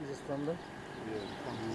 Sırbistan'da. Yeah. Ee,